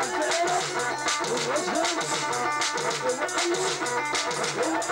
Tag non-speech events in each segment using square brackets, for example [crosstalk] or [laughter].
Thank you.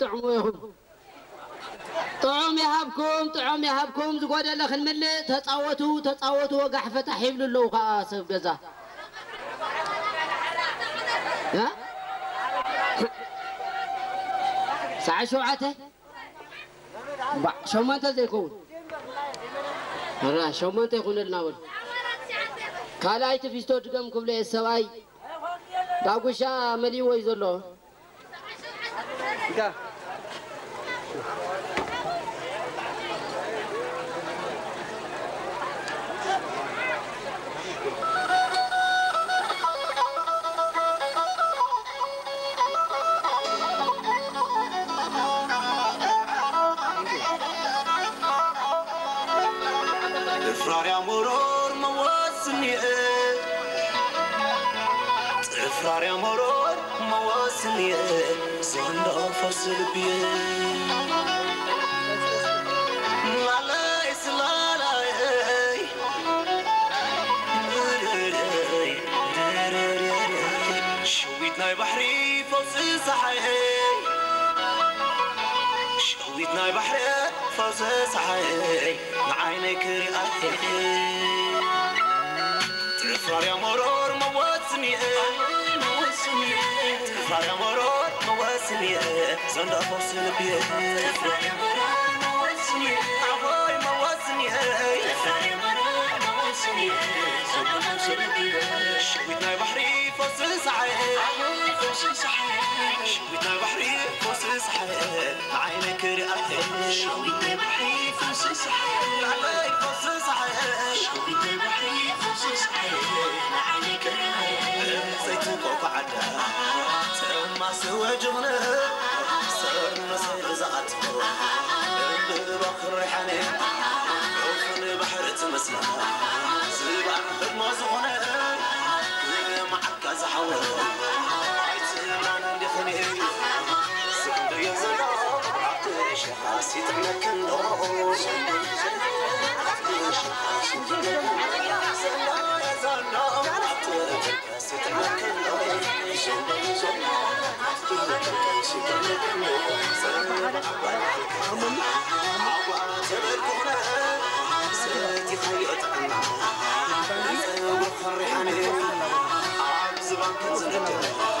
ጥዕሙ ይኹም ጥዑም ይሃብኩም ጥዑም ይሃብኩም ዝጎደለ ክንምልእ ተፃወቱ ተፃወቱ ወጋሕ ፈታሕ ይብሉ ኣለዉ ከዓ ሰብ ገዛ እ? ሰዓት ሸውዓተ ባ- ሸሞንተ ዘይከውን ራ ሸሞንተ ይኹነልና በሉ ካልኣይቲ ፊስቶ ድገም ክብለ እየ ሰብኣይ ዳጉሻ መሊዎ እዩ ዘሎ ጥፍራር ያሞሮር መወስኒየ ጥፍራር ያሞሮር መወስኒየ ዘንዶ ፈርስ ناي بحري فوز صحيح شويتنا بحري فوز صحيح لعينك رأيك تغفر يا مرور مواسمي تغفر يا مرور مواسمي زند فوز البيت تغفر يا مرور مواسمي أبوي مواسمي تغفر يا مرور مواسمي زند فوز البيت شويتنا بحري فوزي صحيح مش صحاش وتبحري فوس صحاب عينك رقاش وتبحري فوس صحاب عينك فوس صحاش وتبحري فوس صحاب عينك رقاش زيتوك وقعدها تما سوى جغنا صرنا صير زعتو بخر ريحاني وفن بحر تمسنا زبان خدمة زغنا معك زحوه حسني سند يا زلام عطش حسيت انك النور عطش حسيت انك النور عطش حسيت انك النور سلاتي خيط عنا عزاوي الريحاني عبز بنك زنجر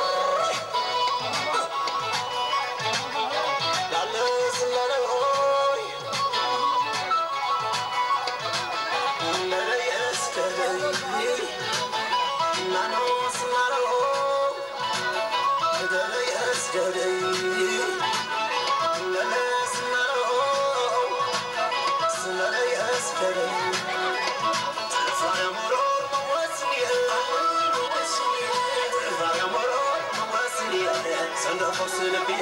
Yeah.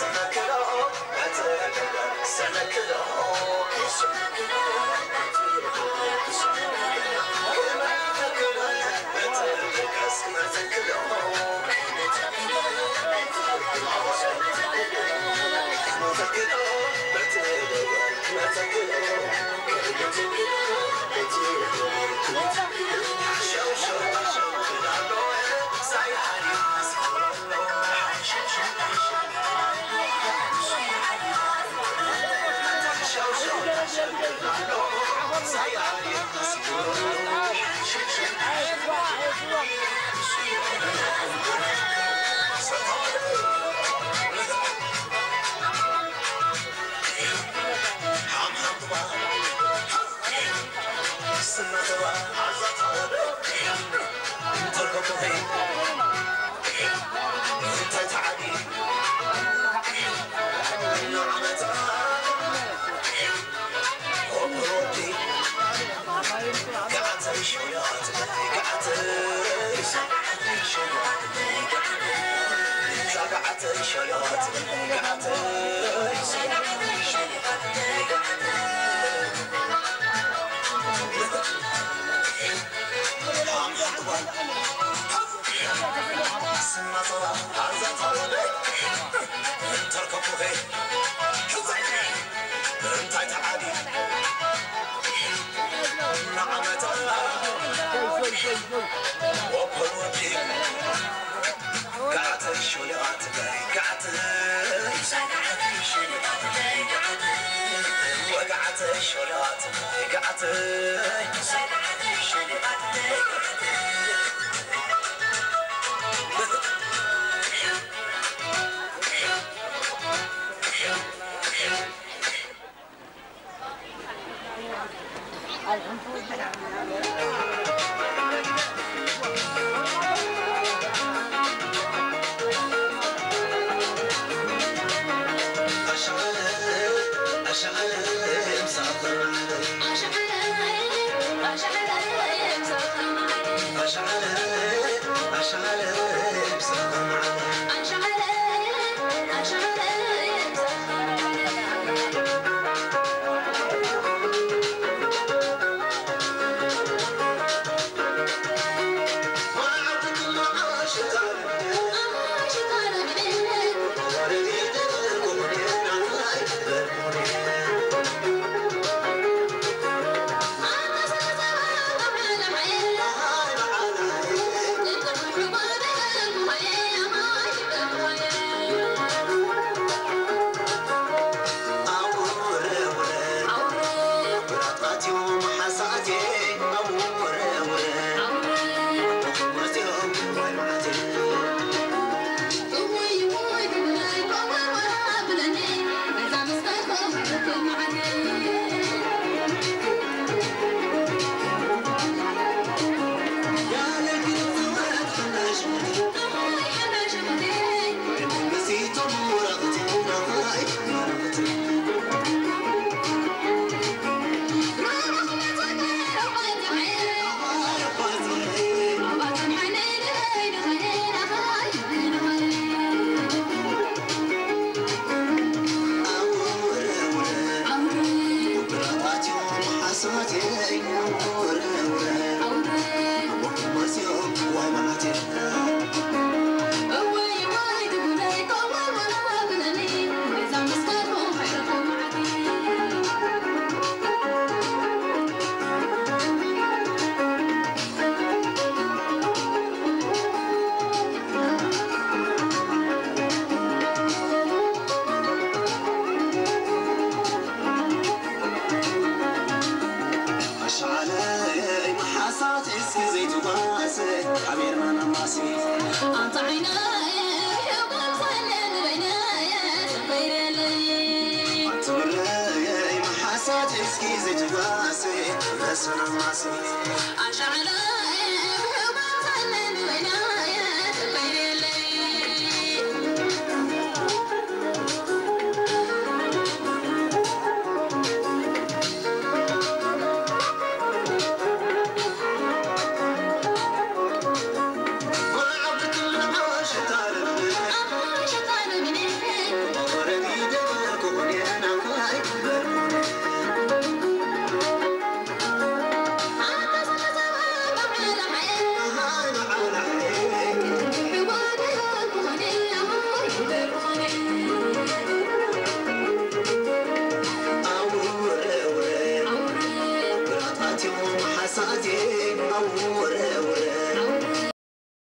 سنة كده سنة كده حساتي أور [laughs]